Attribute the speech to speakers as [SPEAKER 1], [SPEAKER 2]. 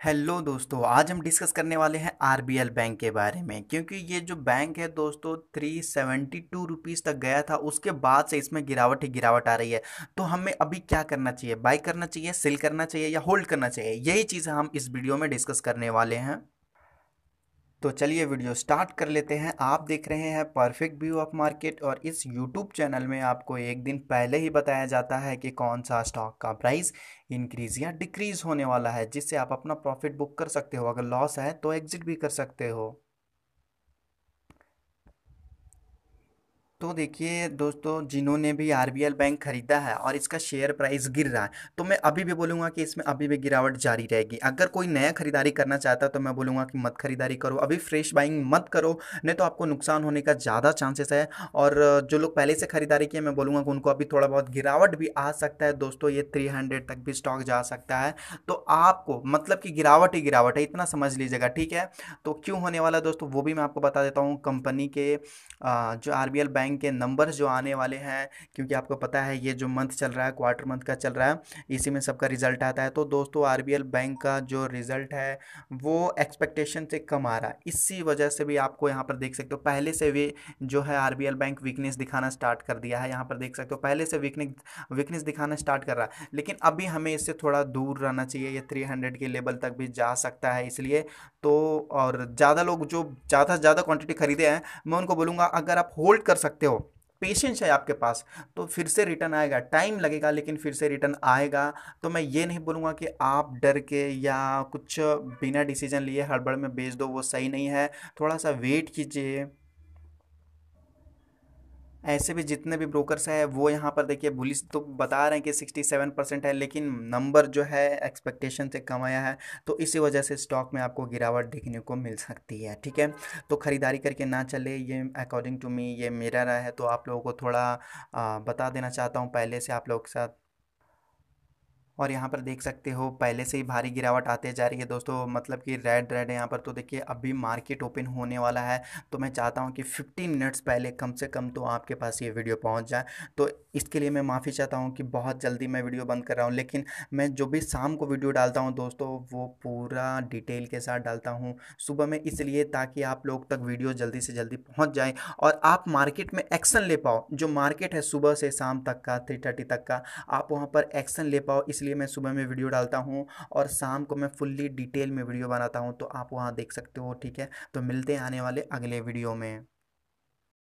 [SPEAKER 1] Hello दोस्तों, आज हम डिस्कस करने वाले हैं आरबीएल बैंक के बारे में, क्योंकि ये जो बैंक है दोस्तों थ्री सेवेंटी टू रुपीज़ तक गया था, उसके बाद से इसमें गिरावट ही गिरावट आ रही है। तो हमें अभी क्या करना चाहिए? बाई करना चाहिए सेल करना चाहिए या होल्ड करना चाहिए? यही चीज़ हम इस वीडियो में डिस्कस करने वाले हैं। तो चलिए वीडियो स्टार्ट कर लेते हैं। आप देख रहे हैं परफेक्ट व्यू ऑफ़ मार्केट और इस यूट्यूब चैनल में आपको एक दिन पहले ही बताया जाता है कि कौन सा स्टॉक का प्राइस इंक्रीज या डिक्रीज होने वाला है, जिससे आप अपना प्रॉफिट बुक कर सकते हो। अगर लॉस है तो एग्जिट भी कर सकते हो। तो देखिए दोस्तों, जिन्होंने भी आरबीएल बैंक खरीदा है और इसका शेयर प्राइस गिर रहा है तो मैं अभी भी बोलूँगा कि इसमें अभी भी गिरावट जारी रहेगी। अगर कोई नया खरीदारी करना चाहता है तो मैं बोलूँगा कि मत खरीदारी करो, अभी फ्रेश बाइंग मत करो, नहीं तो आपको नुकसान होने का ज़्यादा चांसेस है। और जो लोग पहले से खरीदारी किए, मैं बोलूँगा कि उनको अभी थोड़ा बहुत गिरावट भी आ सकता है। दोस्तों, ये थ्री तक भी स्टॉक जा सकता है। तो आपको मतलब कि गिरावट ही गिरावट है, इतना समझ लीजिएगा, ठीक है? तो क्यों होने वाला दोस्तों, वो भी मैं आपको बता देता हूँ। कंपनी के जो आर बैंक बैंक के नंबर्स जो आने वाले हैं, क्योंकि आपको पता है ये जो मंथ चल रहा है, क्वार्टर मंथ का चल रहा है, इसी में सबका रिज़ल्ट आता है। तो दोस्तों आर बैंक का जो रिज़ल्ट है, वो एक्सपेक्टेशन से कम आ रहा है। इसी वजह से भी आपको यहाँ पर देख सकते हो, पहले से भी जो है आर बैंक वीकनेस दिखाना स्टार्ट कर दिया है। यहाँ पर देख सकते हो, पहले से वीकनेस वीकनेस दिखाना स्टार्ट कर रहा है, लेकिन अभी हमें इससे थोड़ा दूर रहना चाहिए। ये थ्री हंड्रेड के लेवल तक भी जा सकता है इसलिए तो और ज़्यादा लोग जो ज़्यादा से ज़्यादा क्वांटिटी खरीदे हैं, मैं उनको बोलूँगा, अगर आप होल्ड कर सकते हो। पेशेंस है आपके पास तो फिर से रिटर्न आएगा। टाइम लगेगा, लेकिन फिर से रिटर्न आएगा। तो मैं ये नहीं बोलूँगा कि आप डर के या कुछ बिना डिसीज़न लिए हड़बड़ में बेच दो, वो सही नहीं है। थोड़ा सा वेट कीजिए। ऐसे भी जितने भी ब्रोकर्स हैं वो यहाँ पर देखिए बुलिस तो बता रहे हैं कि सिक्सटी सेवन परसेंट है लेकिन नंबर जो है एक्सपेक्टेशन से कम आया है तो इसी वजह से स्टॉक में आपको गिरावट देखने को मिल सकती है ठीक है? तो ख़रीदारी करके ना चले ये अकॉर्डिंग टू मी ये मेरा रहा है तो आप लोगों को थोड़ा आ, बता देना चाहता हूँ पहले से आप लोगों के साथ और यहाँ पर देख सकते हो पहले से ही भारी गिरावट आते जा रही है। दोस्तों मतलब कि रेड रेड है यहाँ पर तो देखिए अभी मार्केट ओपन होने वाला है। तो मैं चाहता हूँ कि 15 मिनट्स पहले कम से कम तो आपके पास ये वीडियो पहुँच जाए। तो इसके लिए मैं माफ़ी चाहता हूँ कि बहुत जल्दी मैं वीडियो बंद कर रहा हूँ। लेकिन मैं जो भी शाम को वीडियो डालता हूँ दोस्तों, वो पूरा डिटेल के साथ डालता हूँ सुबह में। इसलिए ताकि आप लोग तक वीडियो जल्दी से जल्दी पहुँच जाए और आप मार्केट में एक्शन ले पाओ। जो मार्केट है सुबह से शाम तक का थ्री तक का, आप वहाँ पर एक्शन ले पाओ। इसलिए इसलिए मैं सुबह में वीडियो डालता हूँ और शाम को मैं फुल्ली डिटेल में वीडियो बनाता हूँ तो आप वहाँ देख सकते हो, ठीक है? तो मिलते हैं आने वाले अगले वीडियो में।